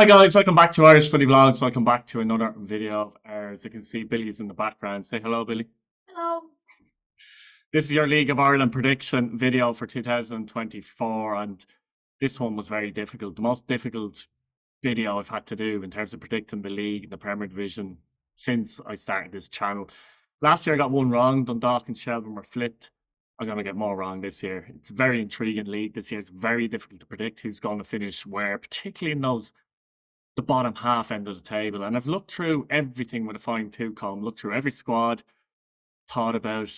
Hi guys, welcome back to Irish Footy Vlogs. Welcome back to another video of ours. You can see Billy's in the background. Say hello, Billy. Hello. This is your League of Ireland prediction video for 2024, and this one was very difficult. The most difficult video I've had to do in terms of predicting the league and the Premier Division since I started this channel. Last year I got one wrong. Dundalk and Shelbourne were flipped. I'm going to get more wrong this year. It's a very intriguing league this year. It's very difficult to predict who's going to finish where, particularly in those the bottom half end of the table. And I've looked through everything with a fine tooth comb, looked through every squad, thought about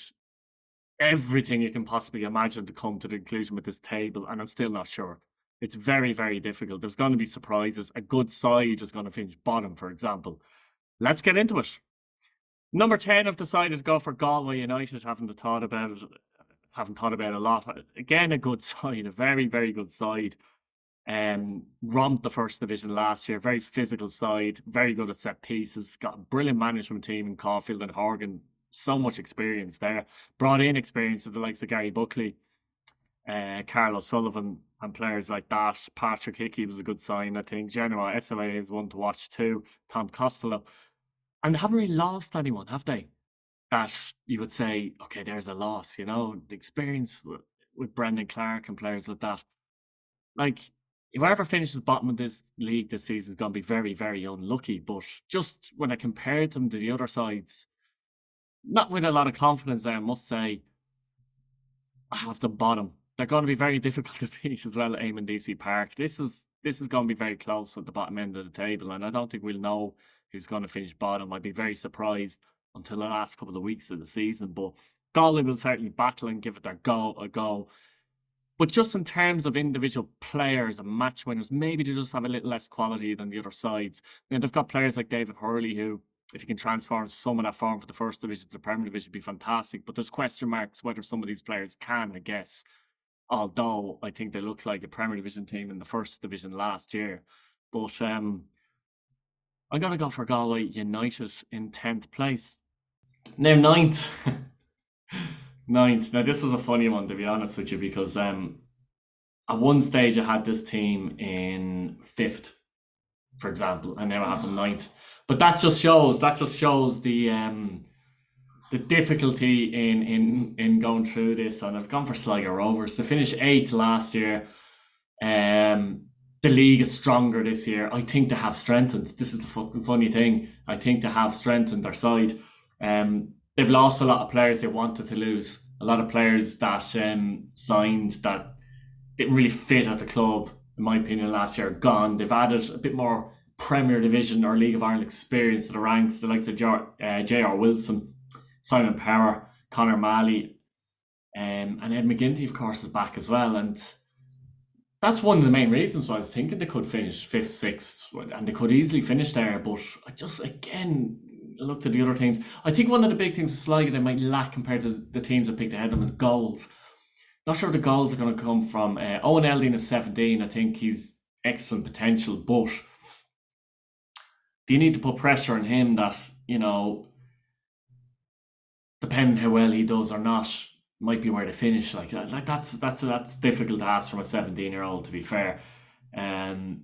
everything you can possibly imagine to come to the conclusion with this table, and I'm still not sure. It's very, very difficult. There's going to be surprises. A good side is going to finish bottom, for example. Let's get into it. Number 10, I've decided to go for Galway United, haven't thought about it, haven't thought about it a lot. Again, a good side, a very, very good side. Um, romped the first division last year, very physical side, very good at set pieces, got a brilliant management team in Caulfield and Horgan, so much experience there. Brought in experience with the likes of Gary Buckley, uh, Carl O'Sullivan, and players like that. Patrick Hickey was a good sign, I think. Genoa SLA is one to watch too. Tom Costello. And they haven't really lost anyone, have they? That you would say, okay, there's a loss, you know, the experience with, with Brendan Clarke and players like that. Like, whoever finishes bottom of this league this season is going to be very, very unlucky. But just when I compared them to the other sides, not with a lot of confidence, there, I must say, I have them bottom. They're going to be very difficult to beat as well at Eamonn Deacy Park. This is this is going to be very close at the bottom end of the table, and I don't think we'll know who's going to finish bottom. I'd be very surprised until the last couple of weeks of the season. But Galway will certainly battle and give it their go a go. But just in terms of individual players and match winners, maybe they just have a little less quality than the other sides. And they've got players like David Hurley, who, if he can transform some of that form for the first division to the Premier Division, would be fantastic. But there's question marks whether some of these players can, I guess. Although I think they looked like a Premier Division team in the first division last year. But um, going to go for Galway United in 10th place. Now, ninth. Ninth. Now this was a funny one to be honest with you because um at one stage I had this team in fifth, for example, and now I have them ninth. But that just shows that just shows the um the difficulty in in in going through this. And I've gone for Sligo Rovers to finish eighth last year. Um the league is stronger this year. I think they have strengthened. This is the fucking funny thing. I think they have strengthened their side. Um they've lost a lot of players they wanted to lose. A lot of players that um, signed that didn't really fit at the club, in my opinion, last year gone. They've added a bit more Premier Division or League of Ireland experience to the ranks, the likes of J.R. Uh, Wilson, Simon Power, Connor Malley, um, and Ed McGinty, of course, is back as well. And that's one of the main reasons why I was thinking they could finish fifth, sixth, and they could easily finish there. But I just, again, looked at the other teams. I think one of the big things with Sligo they might lack compared to the teams that picked ahead of them is goals. Not sure the goals are going to come from uh, Owen Elding is 17. I think he's excellent potential, but do you need to put pressure on him that, you know, depending how well he does or not, might be where to finish. Like, like that's that's that's difficult to ask from a 17 year old, to be fair. Um,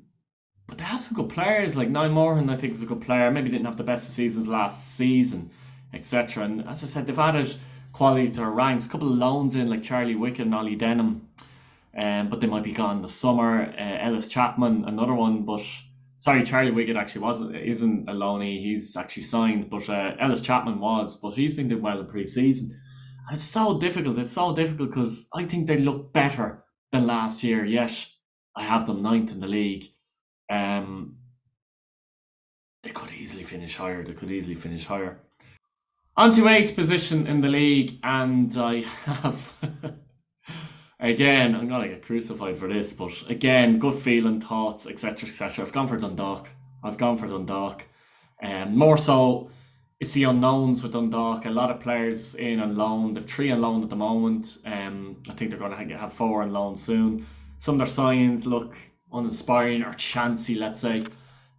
but they have some good players. Like Niall Morahan, I think is a good player. Maybe didn't have the best of seasons last season, etc. And as I said, they've added quality to their ranks. A couple of loans in like Charlie Wickett and Ollie Denham, um, but they might be gone this summer. Uh, Ellis Chapman, another one, but sorry, Charlie Wickett actually wasn't isn't a loanee. He's actually signed, but uh, Ellis Chapman was, but he's been doing well in pre-season. And it's so difficult. It's so difficult because I think they look better than last year. Yet I have them ninth in the league. Um, they could easily finish higher. They could easily finish higher. On to eighth position in the league, and I have again. I'm gonna get crucified for this, but again, good feeling, thoughts, etc., etc. I've gone for Dundalk. I've gone for Dundalk, and um, more so. It's the unknowns with Dundalk. A lot of players in on loan. They've three on loan at the moment. Um, I think they're going to have four on loan soon. Some of their signs look uninspiring or chancy, let's say.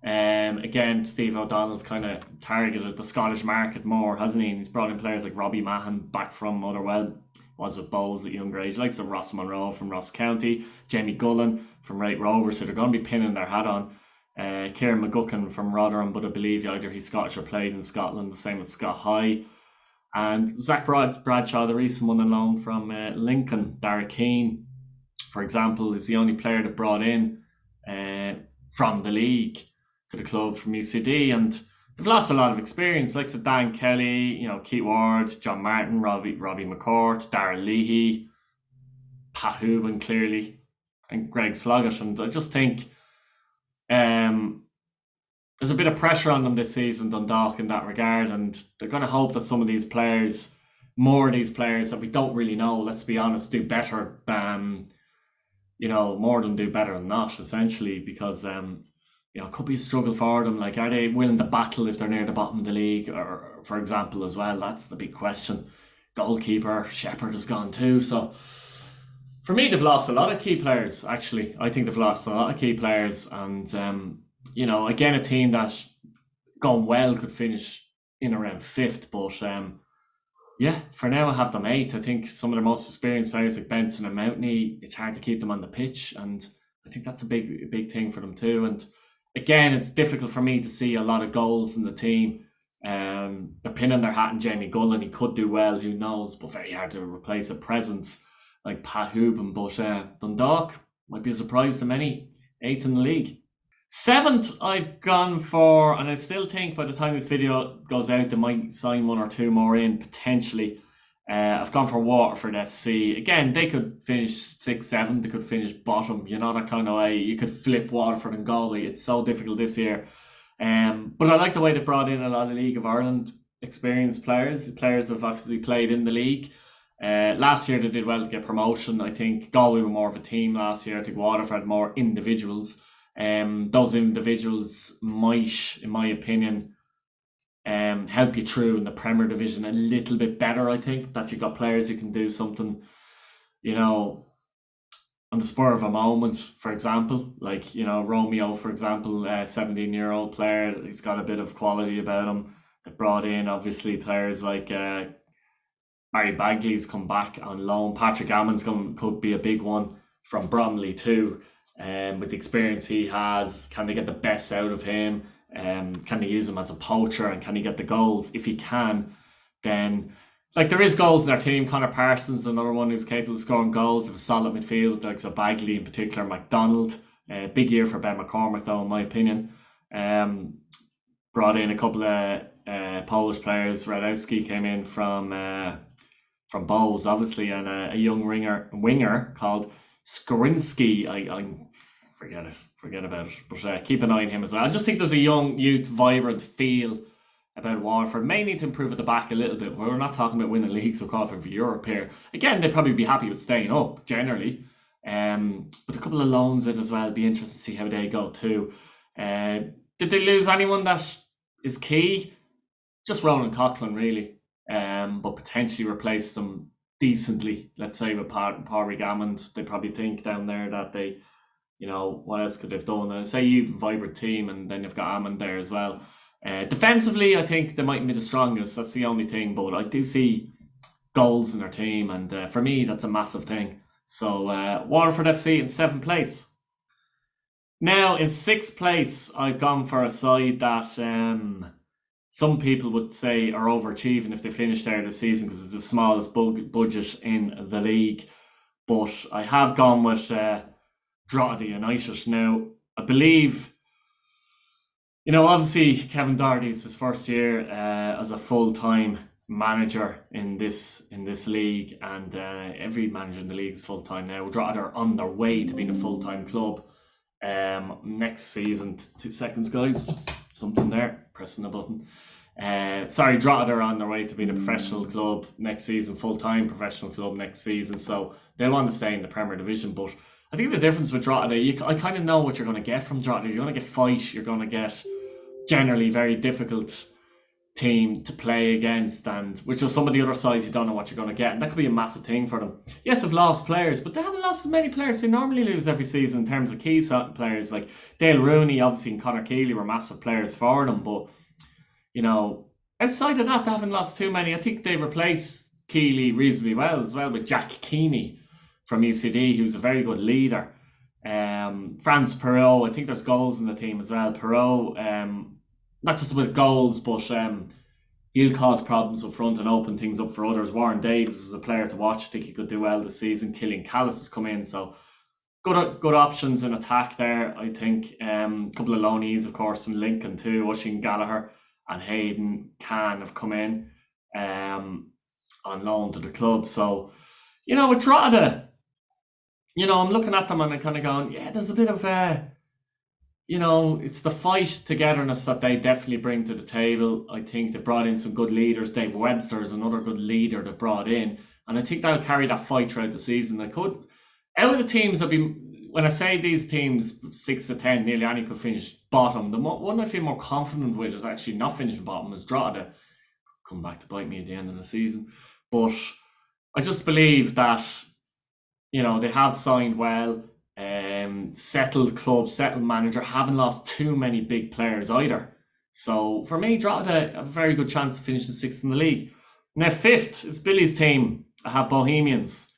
Um, again, Steve O'Donnell's kind of targeted the Scottish market more, hasn't he? And he's brought in players like Robbie Mahon back from Motherwell, was with Bohs at younger age, like some Ross Munro from Ross County, Jamie Gullan from Raith Rovers, so they're going to be pinning their hat on. Uh, Kieran McGuckin from Rotherham, but I believe either he's Scottish or played in Scotland, the same with Scott High. And Zach Brad- Bradshaw, the recent one alone from uh, Lincoln, Dara Keane, for example, is the only player that brought in uh, from the league to the club from UCD. And they've lost a lot of experience, like so Dan Kelly, you know, Keith Ward, John Martin, Robbie Robbie McCourt, Darrell Leahy, Pat Hoban, clearly, and Greg Sloggett. And I just think um, there's a bit of pressure on them this season, Dundalk, in that regard, and they're going to hope that some of these players, more of these players that we don't really know, let's be honest, do better than, you know, more than do better than not, essentially, because um, you know, it could be a struggle for them. Like, are they willing to battle if they're near the bottom of the league, or for example, as well? That's the big question. Goalkeeper Shepherd has gone too, so for me, they've lost a lot of key players. Actually, I think they've lost a lot of key players, and um, you know, again, a team that gone well could finish in around fifth, but um, yeah, for now I have them eight. I think some of the most experienced players like Benson and Mountney, it's hard to keep them on the pitch, and I think that's a big, big thing for them too. And again, it's difficult for me to see a lot of goals in the team. Um, they're pinning their hat on Jamie Gullan. He could do well, who knows, but very hard to replace a presence like Pat Hoban. But uh, Dundalk might be a surprise to many. Eighth in the league. Seventh, I've gone for, and I still think by the time this video goes out, they might sign one or two more in potentially. Uh, I've gone for Waterford FC. Again, they could finish six, seven. They could finish bottom. You know that kind of way. You could flip Waterford and Galway. It's so difficult this year. Um, but I like the way they've brought in a lot of League of Ireland experienced players, players that have obviously played in the league. Uh, last year they did well to get promotion. I think Galway were more of a team last year. I think Waterford had more individuals. Um, those individuals might, in my opinion, um, help you through in the Premier Division a little bit better. I think that you've got players who can do something, you know, on the spur of a moment. For example, like you know Romeo, for example, a seventeen-year-old player, he's got a bit of quality about him. They've brought in obviously players like uh, Barry Bagley's come back on loan. Patrick Amond's going could be a big one from Bromley too. Um, with the experience he has, can they get the best out of him? Um, can they use him as a poacher and can he get the goals? If he can, then like there is goals in their team. Connor Parsons, another one who's capable of scoring goals of a solid midfield, like so Bagley in particular, McDonald. Uh, big year for Ben McCormick though, in my opinion. Um, brought in a couple of uh, Polish players. Radkowski came in from uh, from Bohs, obviously, and a, a young ringer winger called Skrzynski. I, I forget it, forget about it. But uh, keep an eye on him as well. I just think there's a young, youth, vibrant feel about Waterford. May need to improve at the back a little bit. We're not talking about winning leagues or qualifying for Europe here. Again, they'd probably be happy with staying up generally. Um, but a couple of loans in as well. Be interested to see how they go too. Uh, did they lose anyone that is key? Just Ronan Coughlan, really. Um, but potentially replace them decently. Let's say with Pádraig Amond, they probably think down there that they, you know, what else could they've done? And say you vibrant team, and then you've got Amond there as well. Uh, defensively, I think they might be the strongest. That's the only thing, but I do see goals in their team, and uh, for me, that's a massive thing. So uh, Waterford FC in seventh place. Now in sixth place, I've gone for a side that um, some people would say are overachieving if they finish there this season because it's the smallest budget in the league. But I have gone with uh, Drogheda United. Now, I believe, you know, obviously Kevin Doherty is his first year uh, as a full time manager in this in this league, and uh, every manager in the league is full time now. Drogheda are on their way to being a full time club. Um, next season, two seconds, guys. Just something there, pressing the button. Uh, sorry, Drogheda are on their way to being a professional club next season, full time professional club next season. So they'll want to stay in the Premier Division. But I think the difference with Drogheda, you, I kind of know what you're going to get from Drogheda. You're going to get fight. You're going to get generally very difficult team to play against, and which are some of the other sides you don't know what you're going to get, and that could be a massive thing for them. Yes, they've lost players, but they haven't lost as many players they normally lose every season in terms of key players. Like Dale Rooney, obviously, and Conor Keeley were massive players for them, but you know, outside of that, they haven't lost too many. I think they replaced Keeley reasonably well as well with Jack Keaney from UCD, who's a very good leader. Um, Frantz Pierrot, I think there's goals in the team as well. Pierrot, um, not just with goals, but um, he'll cause problems up front and open things up for others. Warren Davies is a player to watch. I think he could do well this season. Killian Callis has come in, so good good options in attack there. I think um, a couple of loanees, of course, from Lincoln too. Oisin Gallagher and Hayden Cann have come in um, on loan to the club. So, you know, with Drogheda, you know, I'm looking at them and I'm kind of going, yeah, there's a bit of a, uh, you know, it's the fight togetherness that they definitely bring to the table. I think they brought in some good leaders. Dave Webster is another good leader they've brought in. And I think they'll carry that fight throughout the season. They could, out of the teams that be, when I say these teams, six to ten, nearly any could finish bottom. The one I feel more confident with is actually not finishing bottom is Drogheda. Come back to bite me at the end of the season. But I just believe that you know, they have signed well, um, settled club, settled manager, haven't lost too many big players either. So for me, Drogheda a very good chance to finish the sixth in the league. Now fifth is Billy's team. I have Bohemians.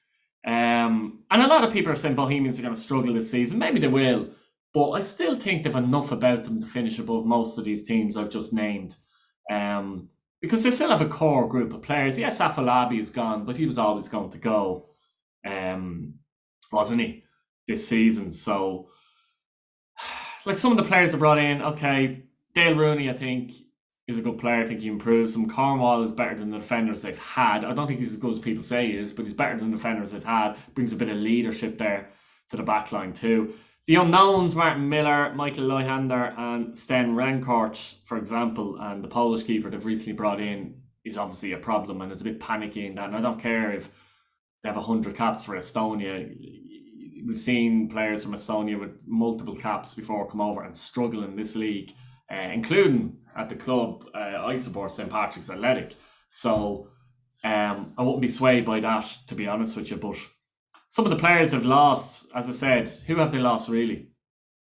Um, and a lot of people are saying Bohemians are going to struggle this season. Maybe they will, but I still think they've enough about them to finish above most of these teams I've just named. Um, because they still have a core group of players. Yes, Afolabi is gone, but he was always going to go um, wasn't he, this season? So, like some of the players are brought in, okay, Dale Rooney, I think, is a good player. I think he improves. Some Cornwall is better than the defenders they've had. I don't think he's as good as people say he is, but he's better than the defenders they've had. Brings a bit of leadership there to the back line too. The unknowns, Martin Miller, Michael Loihander, and Sten Rancourt, for example, and the Polish keeper they've recently brought in is obviously a problem and it's a bit panicky in that. And I don't care if they have 100 caps for Estonia. We've seen players from Estonia with multiple caps before come over and struggle in this league, uh, including at the club uh, I support, St. Patrick's Athletic. So um, I wouldn't be swayed by that, to be honest with you. But some of the players have lost, as I said, who have they lost really?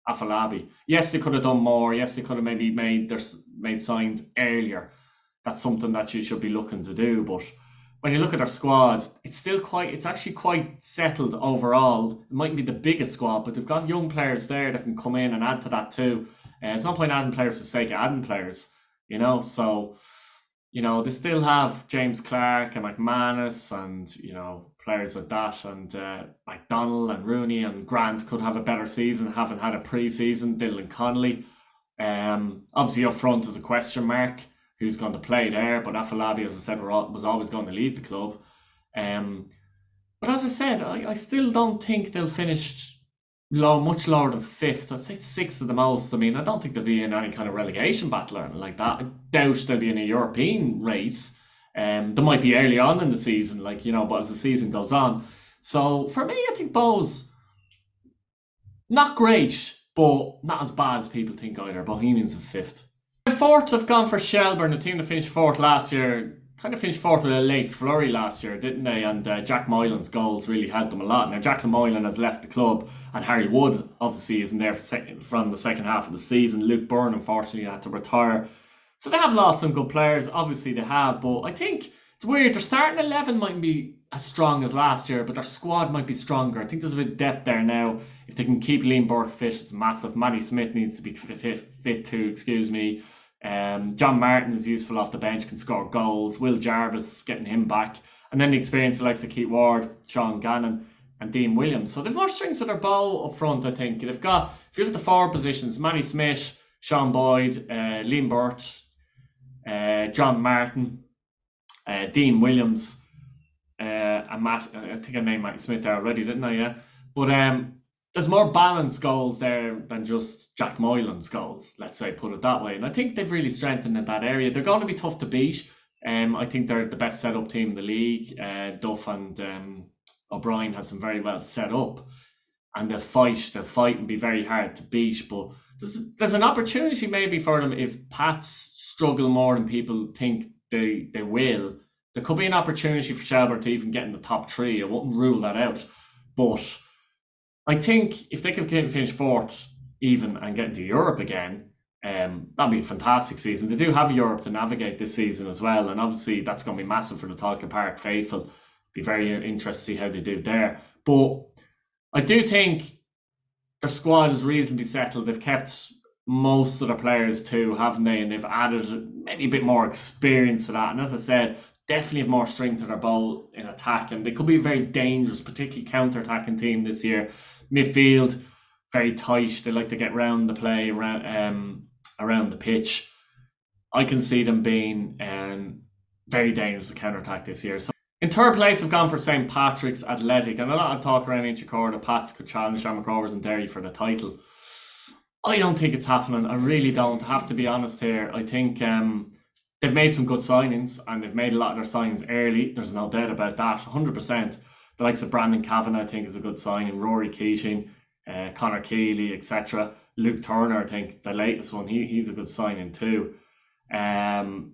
Afolabi. Yes, they could have done more. Yes, they could have maybe made their made signs earlier. That's something that you should be looking to do. But when you look at our squad, it's still quite, it's actually quite settled overall. It mightn't be the biggest squad, but they've got young players there that can come in and add to that too. Uh, it's not point adding players for sake of adding players, you know. So, you know, they still have James Clark and McManus and you know players like that, and uh, McDonald and Rooney and Grant could have a better season, haven't had a pre-season. Dylan Connolly, um, obviously up front is a question mark who's going to play there. But Afolabi, as I said, was always going to leave the club. Um, but as I said, I, I still don't think they'll finish low, much lower than fifth. I'd say sixth at the most. I mean, I don't think they'll be in any kind of relegation battle or anything like that. I doubt they'll be in a European race. Um, they might be early on in the season, like you know, but as the season goes on. So for me, I think Bohs not great, but not as bad as people think either. Bohemians in fifth. Fourth have gone for Shelbourne, a team that finished fourth last year. Kind of finished fourth with a late flurry last year, didn't they? And uh, Jack Moylan's goals really helped them a lot. Now, Jack Moylan has left the club, and Harry Wood obviously isn't there second, from the second half of the season. Luke Byrne, unfortunately, had to retire. So they have lost some good players. Obviously, they have, but I think it's weird. Their starting 11 might be as strong as last year, but their squad might be stronger. I think there's a bit of depth there now. If they can keep Liam Burt fit, it's massive. Matty Smith needs to be fit, fit, fit too, excuse me. Um, John Martin is useful off the bench, can score goals. Will Jarvis getting him back, and then the experience of likes of Keith Ward, Sean Gannon, and Dean Williams. So they've more strings to their bow up front. I think they've got. If you look at the forward positions, Matty Smith, Sean Boyd, uh, Liam Burt, uh, John Martin, uh, Dean Williams, uh, and Matt. I think I named Matty Smith there already, didn't I? Yeah, but um, there's more balanced goals there than just Jack Moylan's goals, let's say, put it that way. And I think they've really strengthened in that area. They're going to be tough to beat. Um, I think they're the best set up team in the league. Uh, Duff and um, O'Brien has them very well set up. And they'll fight, they'll fight and be very hard to beat. But there's, there's an opportunity maybe for them if Pats struggle more than people think they, they will. There could be an opportunity for Shelbourne to even get in the top three. I wouldn't rule that out. But I think if they can finish fourth even and get into Europe again, um, that'd be a fantastic season. They do have Europe to navigate this season as well, and obviously that's going to be massive for the Tolka Park faithful. Be very interested to see how they do there. But I do think their squad is reasonably settled. They've kept most of the players too, haven't they? And they've added maybe a bit more experience to that. And as I said, definitely have more strength to their ball in attack, and they could be a very dangerous, particularly counter-attacking team this year. Midfield, very tight. They like to get round the play around um, around the pitch. I can see them being um, very dangerous to counter-attack this year. So in third place, I've gone for St Patrick's Athletic, and a lot of talk around Inchicore. The Pats could challenge Shamrock Rovers and Derry for the title. I don't think it's happening. I really don't. I have to be honest here. I think um, they've made some good signings and they've made a lot of their signings early. There's no doubt about that. 100%. The likes of Brandon Kavanagh, I think, is a good signing. Rory Keating, uh, Connor Keeley, etc. Luke Turner, I think, the latest one, he, he's a good signing too. Um,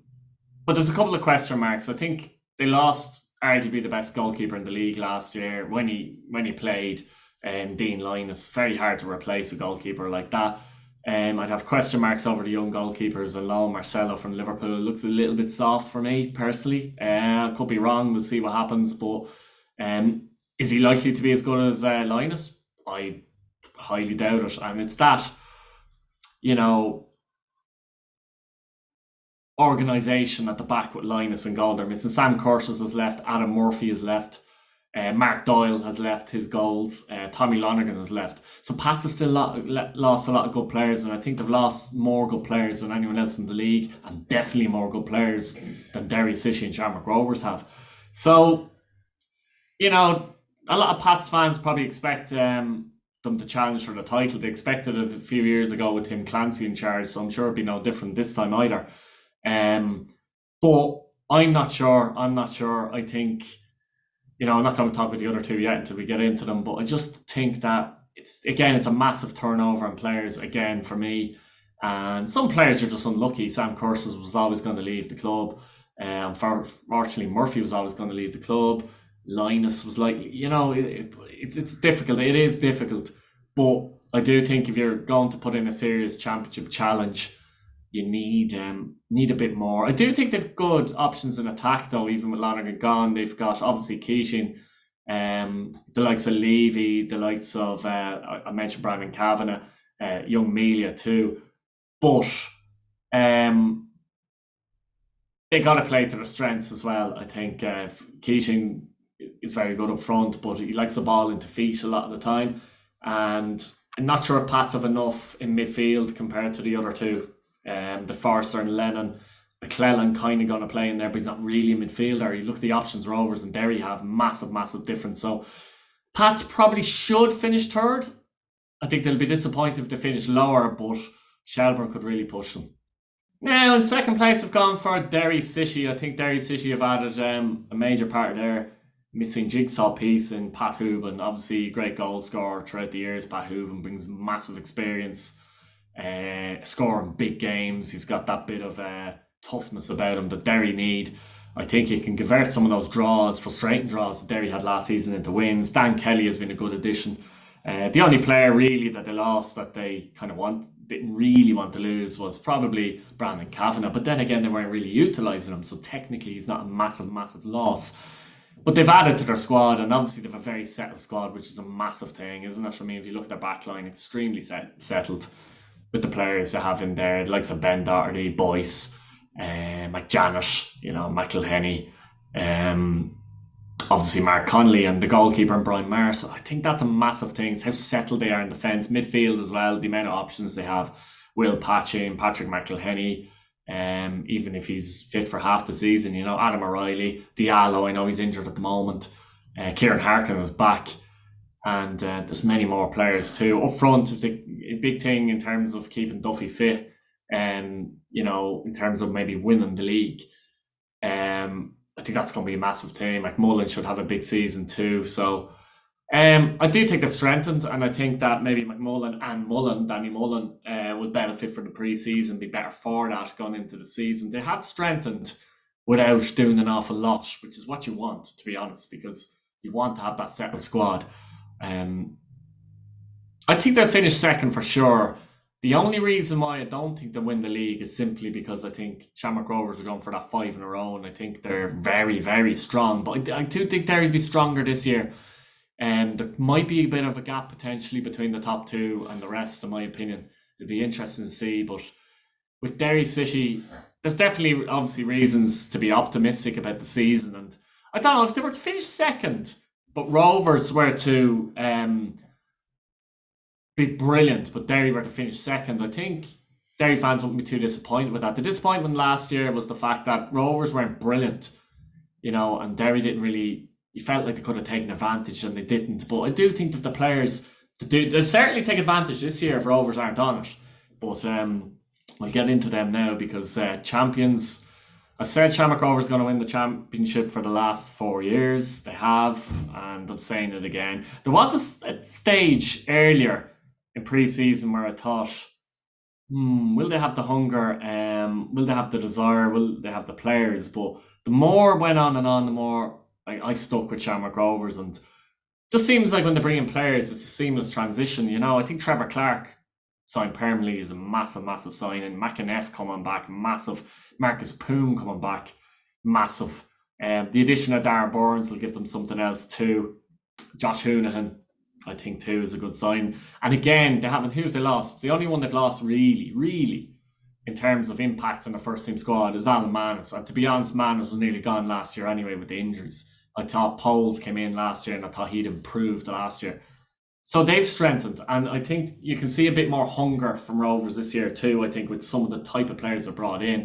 but there's a couple of question marks. I think they lost arguably the best goalkeeper in the league last year when he when he played. Um, Dean Lyness, very hard to replace a goalkeeper like that. Um, I'd have question marks over the young goalkeepers alone. Marcelo from Liverpool looks a little bit soft for me personally. Uh, could be wrong. We'll see what happens. But um, is he likely to be as good as uh, Lyness? I highly doubt it. And it's that, you know, organisation at the back with Lyness and. They're missing. Sam Curtis has left. Adam Murphy has left. Uh, Mark Doyle has left his goals. Uh, Tommy Lonergan has left. So Pats have still lost a lot of good players, and I think they've lost more good players than anyone else in the league, and definitely more good players than Derry City and Shamrock Rovers have. So, you know, a lot of Pats fans probably expect um, them to challenge for the title. They expected it a few years ago with Tim Clancy in charge, so I'm sure it'll be no different this time either. Um, but I'm not sure. I'm not sure. I think you know, I'm not going to talk about the other two yet until we get into them, but I just think that it's again, it's a massive turnover on players again for me. And some players are just unlucky. Sam Curtis was always going to leave the club. Um, fortunately, Murphy was always going to leave the club. Lyness was like, you know, it, it, it's it's difficult. It is difficult, but I do think if you're going to put in a serious championship challenge, you need um need a bit more. I do think they've good options in attack though, even with Lonergan gone. They've got obviously Keating, um, the likes of Leavy, the likes of uh, I mentioned Brandon Kavanagh, uh, young Melia too. But um they got to play to their strengths as well. I think uh, Keating is very good up front, but he likes the ball into feet a lot of the time. And I'm not sure if Pats have enough in midfield compared to the other two um, the Forrester and Lennon. McClellan kind of going to play in there, but he's not really a midfielder. You look at the options Rovers and Derry have massive, massive difference. So Pats probably should finish third. I think they'll be disappointed if they finish lower, but Shelbourne could really push them. Now, in second place, I've gone for Derry City. I think Derry City have added um, a major part of their missing jigsaw piece in Pat Hoban. Obviously, great goal scorer throughout the years. Pat Hoban brings massive experience uh, scoring big games. He's got that bit of uh, toughness about him that Derry need. I think he can convert some of those draws, frustrating draws that Derry had last season into wins. Dan Kelly has been a good addition. Uh, the only player really that they lost that they kind of want didn't really want to lose was probably Brandon Kavanagh. But then again, they weren't really utilising him, so technically he's not a massive, massive loss. But they've added to their squad, and obviously they've a very settled squad, which is a massive thing, isn't it? For me, if you look at their backline, extremely set, settled with the players they have in there, the likes of Ben Doherty, Boyce, uh, McJannet, you know, McEleney, um, obviously Mark Connolly and the goalkeeper and Brian Maher. So I think that's a massive thing. It's how settled they are in defence, midfield as well, the amount of options they have. Will Patching, Patrick McEleney, um, even if he's fit for half the season, you know, Adam O'Reilly, Diallo, I know he's injured at the moment. Uh, Kieran Harkin is back and uh, there's many more players too. Up front, it's a, big thing in terms of keeping Duffy fit, and um, you know, in terms of maybe winning the league. Um, I think that's going to be a massive team. McMullan should have a big season too. So, um, I do think they've strengthened, and I think that maybe McMullan and Mullen, Danny Mullen, uh, would benefit for the preseason, be better for that going into the season. They have strengthened without doing an awful lot, which is what you want, to be honest, because you want to have that settled squad. Um, I think they'll finish second for sure. The only reason why I don't think they'll win the league is simply because I think Shamrock Rovers are going for that five in a row, and I think they're very, very strong. But I, I do think they'll be stronger this year. Um, there might be a bit of a gap potentially between the top two and the rest, in my opinion. It'd be interesting to see. But with Derry City, there's definitely obviously reasons to be optimistic about the season. And I don't know if they were to finish second, but Rovers were to um, be brilliant, but Derry were to finish second. I think Derry fans wouldn't be too disappointed with that. The disappointment last year was the fact that Rovers weren't brilliant, you know, and Derry didn't really. You felt like they could have taken advantage and they didn't. But I do think that the players to do they'll certainly take advantage this year if Rovers aren't on it. But um, I'll get into them now because uh, champions. I said Shamrock Rovers going to win the championship for the last four years. They have, and I'm saying it again. There was a, a stage earlier in pre-season where I thought hmm, will they have the hunger? Um, will they have the desire? Will they have the players? But the more went on and on, the more I, I stuck with Shamrock Rovers, and just seems like when they bring in players, it's a seamless transition. You know, I think Trevor Clarke signed permanently is a massive, massive signing. McEneff coming back, massive. Marcus Poom coming back, massive. Um, the addition of Darren Burns will give them something else too. Josh Honohan, I think too is a good sign. And again, they haven't who's they lost. The only one they've lost really, really, in terms of impact on the first team squad is Alan Mannus. And to be honest, Mannus was nearly gone last year anyway with the injuries. I thought Pöhls came in last year and I thought he'd improved last year. So they've strengthened, and I think you can see a bit more hunger from Rovers this year too. I think with some of the type of players they brought in,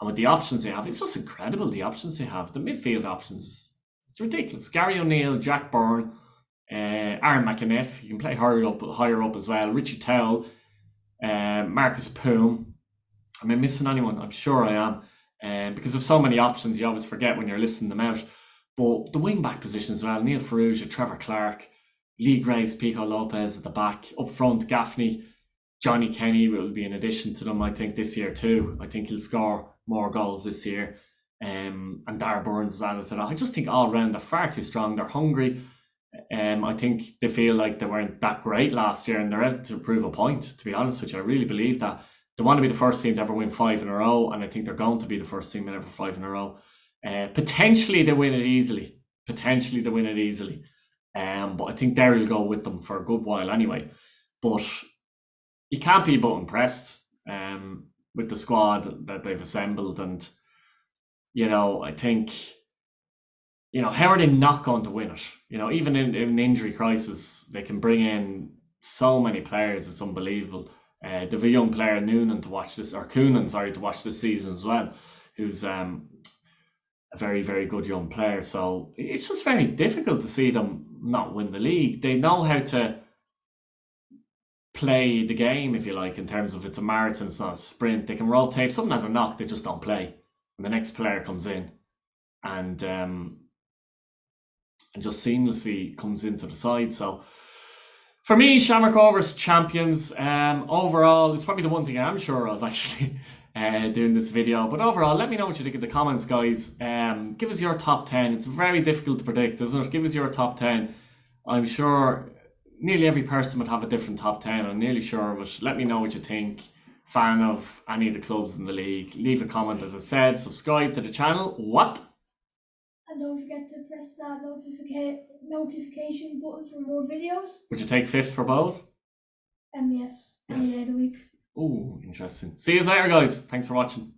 and with the options they have, it's just incredible the options they have. The midfield options, it's ridiculous. Gary O'Neill, Jack Byrne, uh, Aaron McEneff, you can play higher up, higher up as well. Richie Towell, uh, Marcus Poom. Am I missing anyone? I'm sure I am. Um, because of so many options, you always forget when you're listing them out. But the wing back position as well, Neil Farrugia, Trevor Clarke, Lee Grace, Pico Lopez at the back. Up front, Gaffney, Johnny Kenny will be an addition to them, I think, this year too. I think he'll score more goals this year. Um, and Dar Burns is added to that. I just think all round they're far too strong. They're hungry. Um, I think they feel like they weren't that great last year and they're out to prove a point, to be honest you. I really believe that. They want to be the first team to ever win five in a row, and I think they're going to be the first team to ever five in a row. Uh, potentially they win it easily. Potentially they win it easily. Um, but I think Derry will go with them for a good while anyway. But you can't be but impressed um, with the squad that they've assembled. And, you know, I think, you know, how are they not going to win it? You know, even in, in an injury crisis, they can bring in so many players. It's unbelievable. Uh, they've a young player, Noonan, to watch this, or Coonan, sorry, to watch this season as well, who's um, a very, very good young player. So it's just very difficult to see them not win the league. They know how to play the game, if you like, in terms of it's a marathon, it's not a sprint. They can rotate. If someone has a knock, they just don't play. And the next player comes in and um, and just seamlessly comes into the side. So for me, Shamrock Rovers champions. Um, overall, it's probably the one thing I'm sure of actually uh, doing this video. But overall, let me know what you think in the comments, guys. Um, give us your top 10. It's very difficult to predict, isn't it? Give us your top 10. I'm sure nearly every person would have a different top 10. I'm nearly sure of it. Let me know what you think. Fan of any of the clubs in the league. Leave a comment, as I said. Subscribe to the channel. What? And don't forget to press that notifica- notification button for more videos. Would you take fifth for both? Um, yes, any day of the week. Oh, interesting. See you later, guys. Thanks for watching.